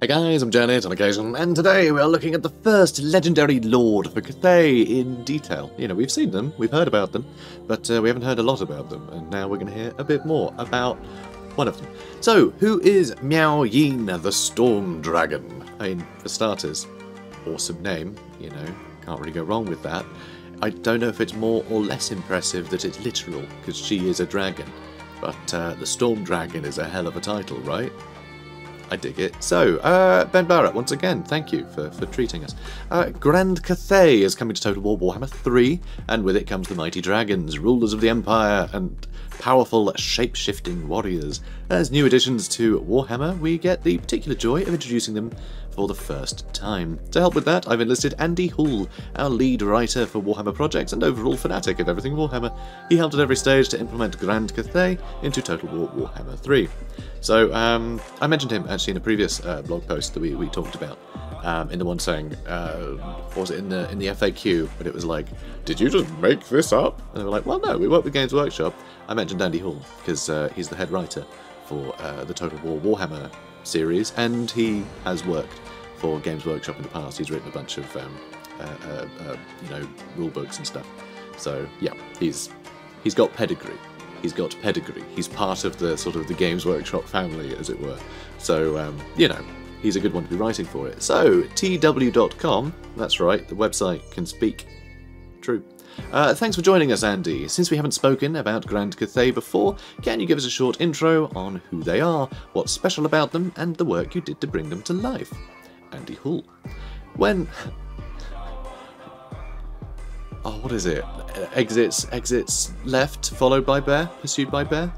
Hey guys, I'm Janet on occasion, and today we are looking at the first legendary lord for Cathay in detail. You know, we've seen them, we've heard about them, but uh, we haven't heard a lot about them, and now we're going to hear a bit more about one of them. So, who is Miao Ying, the Storm Dragon? I mean, for starters, awesome name, you know, can't really go wrong with that. I don't know if it's more or less impressive that it's literal, because she is a dragon, but uh, the Storm Dragon is a hell of a title, right? I dig it. So, uh, Ben Barrett, once again, thank you for, for treating us. Uh, Grand Cathay is coming to Total War Warhammer 3, and with it comes the mighty dragons, rulers of the Empire, and powerful shape-shifting warriors. As new additions to Warhammer, we get the particular joy of introducing them for the first time. To help with that, I've enlisted Andy Hall, our lead writer for Warhammer projects and overall fanatic of everything Warhammer. He helped at every stage to implement Grand Cathay into Total War Warhammer 3. So um, I mentioned him actually in a previous uh, blog post that we, we talked about. Um, in the one saying, uh, was it in the in the FAQ? But it was like, did you just make this up? And they were like, well, no, we work with Games Workshop. I mentioned Andy Hall because uh, he's the head writer for uh, the Total War Warhammer series, and he has worked for Games Workshop in the past. He's written a bunch of um, uh, uh, uh, you know rule books and stuff. So yeah, he's he's got pedigree he's got pedigree. He's part of the sort of the Games Workshop family, as it were. So, um, you know, he's a good one to be writing for it. So, tw.com, that's right, the website can speak. True. Uh, thanks for joining us, Andy. Since we haven't spoken about Grand Cathay before, can you give us a short intro on who they are, what's special about them, and the work you did to bring them to life? Andy Hall. When oh, what is it? Exits, exits left, followed by bear, pursued by bear.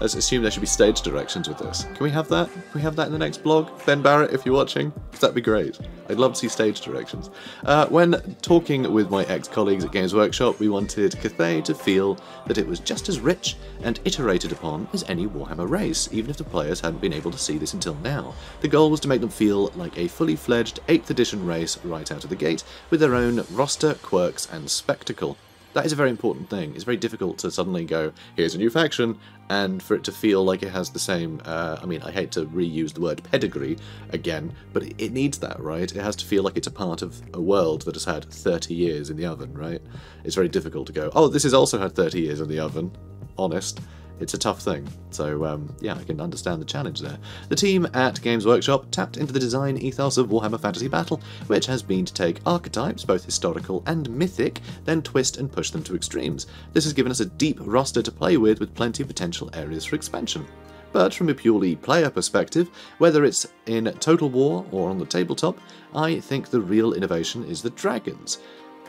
I assume there should be stage directions with this. Can we have that? Can we have that in the next blog? Ben Barrett, if you're watching, that'd be great. I'd love to see stage directions. Uh, when talking with my ex-colleagues at Games Workshop, we wanted Cathay to feel that it was just as rich and iterated upon as any Warhammer race, even if the players hadn't been able to see this until now. The goal was to make them feel like a fully fledged 8th edition race right out of the gate, with their own roster, quirks, and spectacle that is a very important thing. It's very difficult to suddenly go, here's a new faction, and for it to feel like it has the same, uh, I mean, I hate to reuse the word pedigree again, but it needs that, right? It has to feel like it's a part of a world that has had 30 years in the oven, right? It's very difficult to go, oh, this has also had 30 years in the oven, honest it's a tough thing. So um, yeah, I can understand the challenge there. The team at Games Workshop tapped into the design ethos of Warhammer Fantasy Battle, which has been to take archetypes, both historical and mythic, then twist and push them to extremes. This has given us a deep roster to play with, with plenty of potential areas for expansion. But from a purely player perspective, whether it's in Total War or on the tabletop, I think the real innovation is the dragons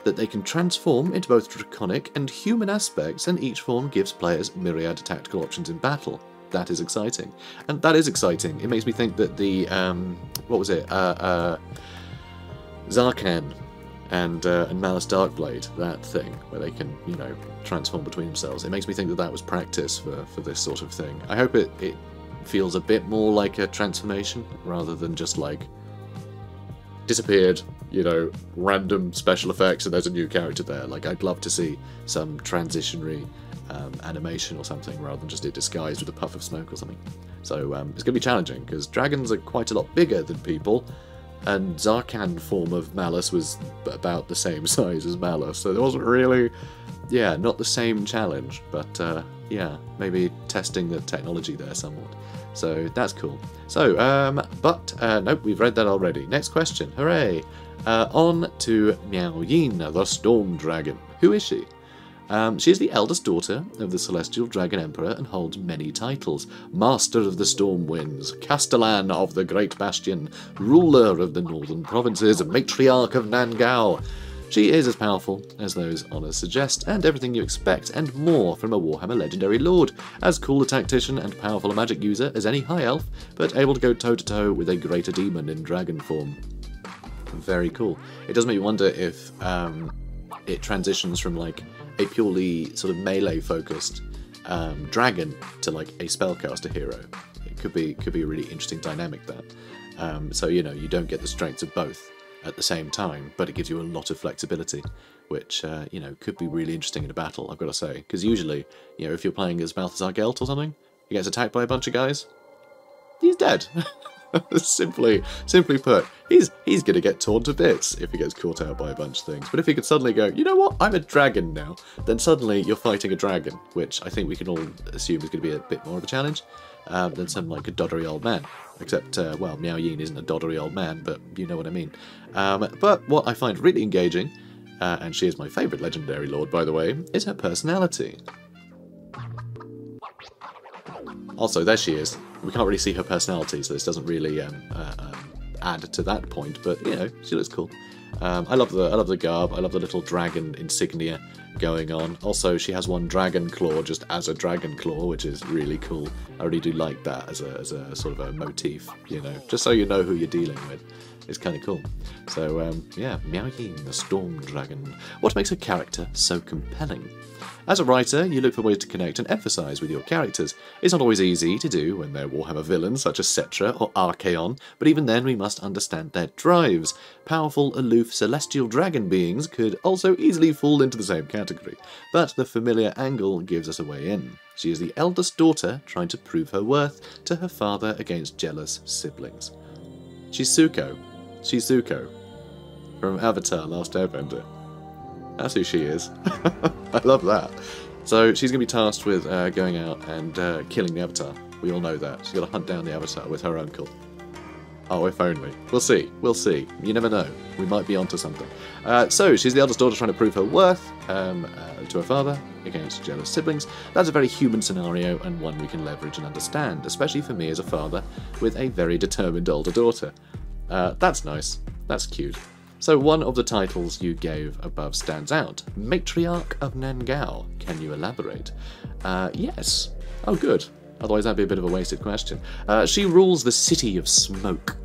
that they can transform into both draconic and human aspects, and each form gives players myriad tactical options in battle. That is exciting. And that is exciting. It makes me think that the, um, what was it, uh, uh, Tz'arkan and, uh, and Malus Darkblade, that thing, where they can, you know, transform between themselves. It makes me think that that was practice for, for this sort of thing. I hope it, it feels a bit more like a transformation, rather than just like, disappeared, you know, random special effects and there's a new character there. Like, I'd love to see some transitionary um, animation or something rather than just it disguised with a puff of smoke or something. So um, it's going to be challenging because dragons are quite a lot bigger than people, and Tz'arkan form of Malus was about the same size as Malus, so there wasn't really, yeah, not the same challenge, but uh, yeah, maybe testing the technology there somewhat. So that's cool. So, um, but, uh, nope, we've read that already. Next question. Hooray! Uh, on to Miao Ying, the Storm Dragon. Who is she? Um, she is the eldest daughter of the Celestial Dragon Emperor and holds many titles. Master of the Storm Winds, Castellan of the Great Bastion, Ruler of the Northern Provinces, Matriarch of Nangao, she is as powerful as those honours suggest, and everything you expect and more from a Warhammer Legendary Lord, as cool a tactician and powerful a magic user as any High Elf, but able to go toe to toe with a greater demon in dragon form. Very cool. It does make me wonder if um, it transitions from like a purely sort of melee focused um, dragon to like a spellcaster hero. It could be could be a really interesting dynamic there. Um, so you know you don't get the strengths of both at the same time, but it gives you a lot of flexibility, which, uh, you know, could be really interesting in a battle, I've got to say. Because usually, you know, if you're playing as Balthazar Gelt or something, he gets attacked by a bunch of guys, he's dead. simply, simply put, he's he's gonna get torn to bits if he gets caught out by a bunch of things. But if he could suddenly go, you know what, I'm a dragon now, then suddenly you're fighting a dragon, which I think we can all assume is going to be a bit more of a challenge um, than some like a doddery old man. Except, uh, well, Miao Ying isn't a doddery old man, but you know what I mean. Um, but what I find really engaging, uh, and she is my favourite legendary lord, by the way, is her personality. Also, there she is. We can't really see her personality, so this doesn't really um, uh, um, add to that point. But you know, she looks cool. Um, I love the I love the garb. I love the little dragon insignia going on. Also, she has one dragon claw just as a dragon claw, which is really cool. I really do like that as a, as a sort of a motif. You know, just so you know who you're dealing with. It's kind of cool. So um, yeah, Miao Ying, the storm dragon. What makes her character so compelling? As a writer, you look for ways to connect and emphasise with your characters. It's not always easy to do when they're Warhammer villains such as Settra or Archaon, but even then we must understand their drives. Powerful, aloof, celestial dragon beings could also easily fall into the same category, but the familiar angle gives us a way in. She is the eldest daughter trying to prove her worth to her father against jealous siblings. She's Zuko. She's Zuko from Avatar Last Airbender. That's who she is. I love that. So she's going to be tasked with uh, going out and uh, killing the Avatar. We all know that. She's got to hunt down the Avatar with her uncle. Oh, if only. We'll see. We'll see. You never know. We might be onto something. Uh, so, she's the eldest daughter trying to prove her worth um, uh, to her father against jealous siblings. That's a very human scenario and one we can leverage and understand, especially for me as a father with a very determined older daughter. Uh, that's nice. That's cute. So one of the titles you gave above stands out. Matriarch of Nangao. Can you elaborate? Uh, yes. Oh, good. Otherwise that'd be a bit of a wasted question. Uh, she rules the City of Smoke.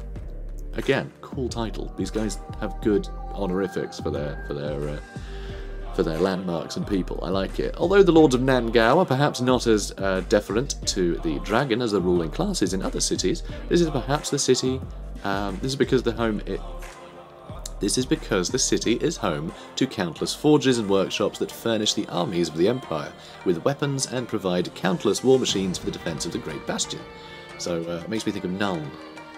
Again, cool title. These guys have good honorifics for their for their uh, for their landmarks and people. I like it. Although the Lords of Nangao are perhaps not as uh, deferent to the dragon as the ruling classes in other cities, this is perhaps the city. Um, this is because the home it, this is because the city is home to countless forges and workshops that furnish the armies of the Empire with weapons and provide countless war machines for the defense of the Great Bastion. So uh, it makes me think of Nuln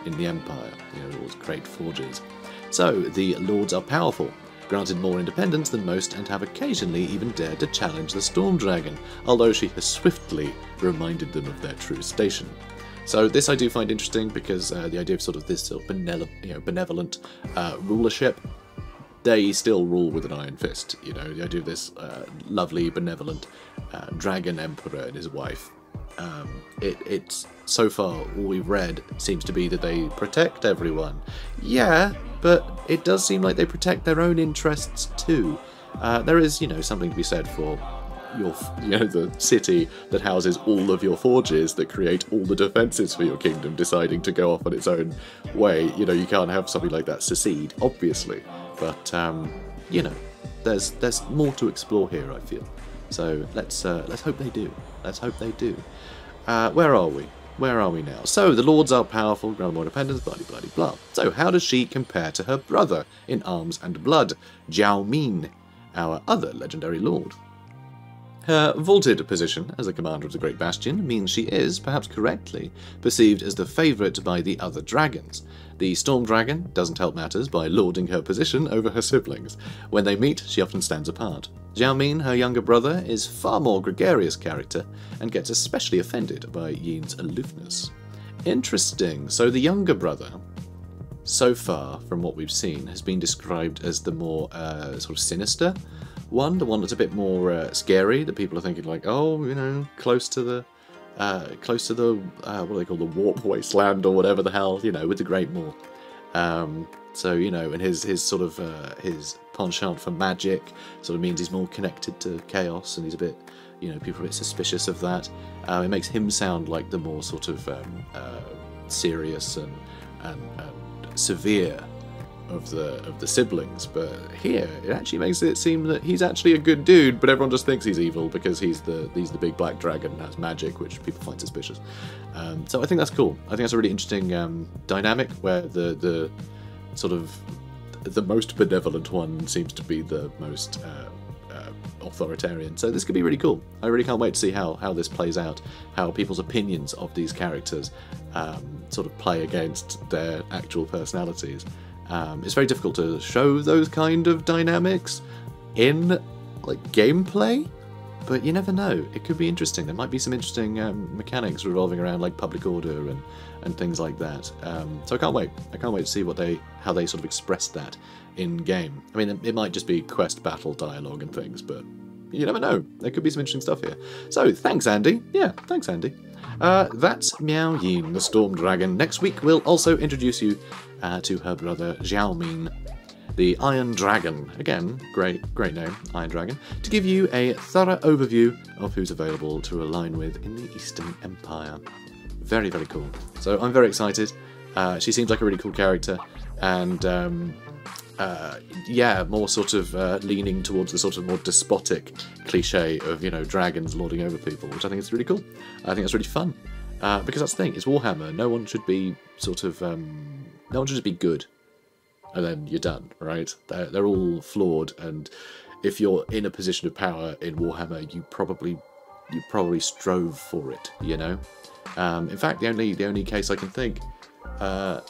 in the Empire, you know, all those great forges. So the lords are powerful, granted more independence than most, and have occasionally even dared to challenge the Storm Dragon, although she has swiftly reminded them of their true station. So this I do find interesting because uh, the idea of sort of this sort of benevolent, you know, benevolent uh, rulership, they still rule with an iron fist. You know, the idea of this uh, lovely, benevolent uh, dragon emperor and his wife. Um, it, it's so far all we've read seems to be that they protect everyone. Yeah, but it does seem like they protect their own interests too. Uh, there is, you know, something to be said for your you know the city that houses all of your forges that create all the defenses for your kingdom deciding to go off on its own way you know you can't have something like that secede obviously but um, you know there's there's more to explore here i feel so let's uh, let's hope they do let's hope they do uh, where are we where are we now? So, the lords are powerful, grant more independence, bloody bloody blah. So, how does she compare to her brother in arms and blood, Zhao Ming, our other legendary lord? Her vaulted position as the commander of the Great Bastion means she is, perhaps correctly, perceived as the favourite by the other dragons. The Storm Dragon doesn't help matters by lording her position over her siblings. When they meet, she often stands apart. Zhao Ming, her younger brother, is far more gregarious character and gets especially offended by Ying's aloofness. Interesting. So the younger brother, so far from what we've seen, has been described as the more uh, sort of sinister one, the one that's a bit more uh, scary, that people are thinking like, oh, you know, close to the, uh, close to the, uh, what do they call the warp wasteland or whatever the hell, you know, with the Great Maw. Um, so you know, and his his sort of uh, his penchant for magic sort of means he's more connected to chaos, and he's a bit, you know, people are a bit suspicious of that. Um, it makes him sound like the more sort of um, uh, serious and, and, and severe of the of the siblings, but here it actually makes it seem that he's actually a good dude, but everyone just thinks he's evil because he's the he's the big black dragon and has magic, which people find suspicious. Um, so I think that's cool. I think that's a really interesting um, dynamic where the the sort of the most benevolent one seems to be the most uh, uh, authoritarian. So this could be really cool. I really can't wait to see how how this plays out, how people's opinions of these characters um, sort of play against their actual personalities. Um, it's very difficult to show those kind of dynamics in like gameplay, but you never know. It could be interesting. There might be some interesting um, mechanics revolving around like public order and and things like that. Um, so I can't wait. I can't wait to see what they how they sort of express that in game. I mean, it might just be quest battle dialogue and things, but you never know. There could be some interesting stuff here. So thanks, Andy. Yeah, thanks, Andy. Uh, that's Miao Ying, the Storm Dragon. Next week, we'll also introduce you uh, to her brother Zhao Ming, the Iron Dragon. Again, great, great name, Iron Dragon. To give you a thorough overview of who's available to align with in the Eastern Empire. Very, very cool. So I'm very excited. Uh, she seems like a really cool character, and um, uh, yeah, more sort of uh, leaning towards the sort of more despotic cliche of you know dragons lording over people, which I think is really cool. I think it's really fun uh, because that's the thing. It's Warhammer. No one should be sort of um, no one should just be good, and then you're done, right? They're, they're all flawed, and if you're in a position of power in Warhammer, you probably you probably strove for it. You know. Um, in fact, the only the only case I can think uh,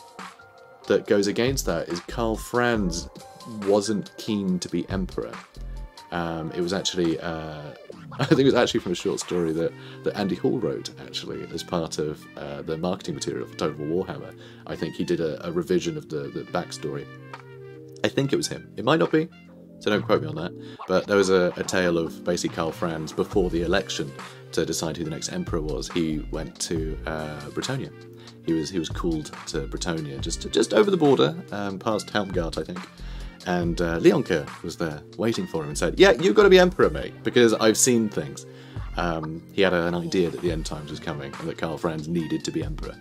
that goes against that is Karl Franz wasn't keen to be emperor. Um, it was actually, uh, I think it was actually from a short story that, that Andy Hall wrote, actually, as part of uh, the marketing material for Total Warhammer. I think he did a, a revision of the, the backstory. I think it was him. It might not be, so don't quote me on that. But there was a, a tale of basically Karl Franz before the election to decide who the next emperor was. He went to uh, Bretonnia he was he was called to Bretonnia, just just over the border, um, past Helmgart, I think. And uh, Leoncoeur was there, waiting for him, and said, "Yeah, you've got to be emperor, mate, because I've seen things." Um, he had an idea that the end times was coming, and that Karl Franz needed to be emperor,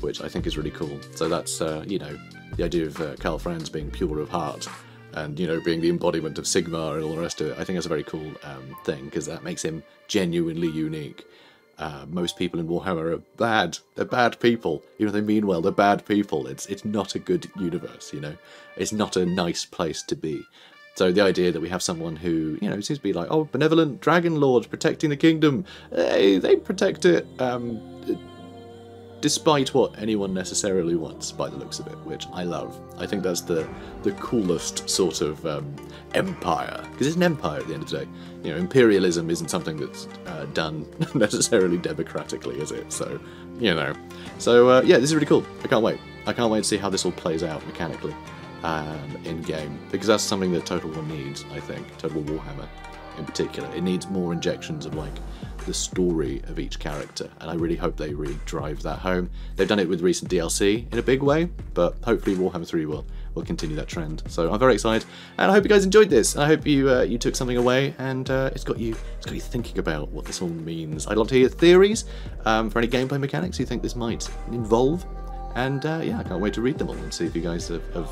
which I think is really cool. So that's uh, you know the idea of uh, Karl Franz being pure of heart, and you know being the embodiment of Sigmar and all the rest of it. I think that's a very cool um, thing because that makes him genuinely unique uh, most people in Warhammer are bad. They're bad people. Even if they mean well, they're bad people. It's it's not a good universe, you know. It's not a nice place to be. So the idea that we have someone who, you know, seems to be like, oh, benevolent dragon lords protecting the kingdom. They, they protect it um, despite what anyone necessarily wants, by the looks of it, which I love. I think that's the the coolest sort of um, empire, because it's an empire at the end of the day. You know, imperialism isn't something that's uh, done necessarily democratically, is it? So, you know, so uh, yeah, this is really cool. I can't wait. I can't wait to see how this all plays out mechanically um, in game, because that's something that Total War needs. I think Total War Warhammer in particular. It needs more injections of like the story of each character, and I really hope they really drive that home. They've done it with recent DLC in a big way, but hopefully Warhammer 3 will will continue that trend. So I'm very excited, and I hope you guys enjoyed this. I hope you uh, you took something away, and uh, it's got you it's got you thinking about what this all means. I'd love to hear theories um, for any gameplay mechanics you think this might involve, and uh, yeah, I can't wait to read them all and see if you guys have, have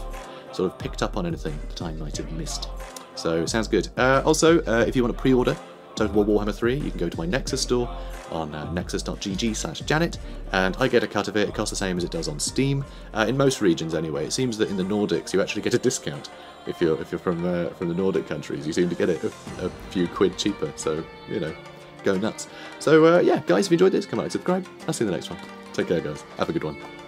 sort of picked up on anything that I might have missed. So sounds good. Uh, also, uh, if you want to pre-order Total War Warhammer 3, you can go to my Nexus store on uh, nexus.gg slash janet, and I get a cut of it. It costs the same as it does on Steam, uh, in most regions anyway. It seems that in the Nordics you actually get a discount if you're if you're from uh, from the Nordic countries. You seem to get it a, a, few quid cheaper, so, you know, go nuts. So, uh, yeah, guys, if you enjoyed this, come out and subscribe. I'll see you in the next one. Take care, guys. Have a good one.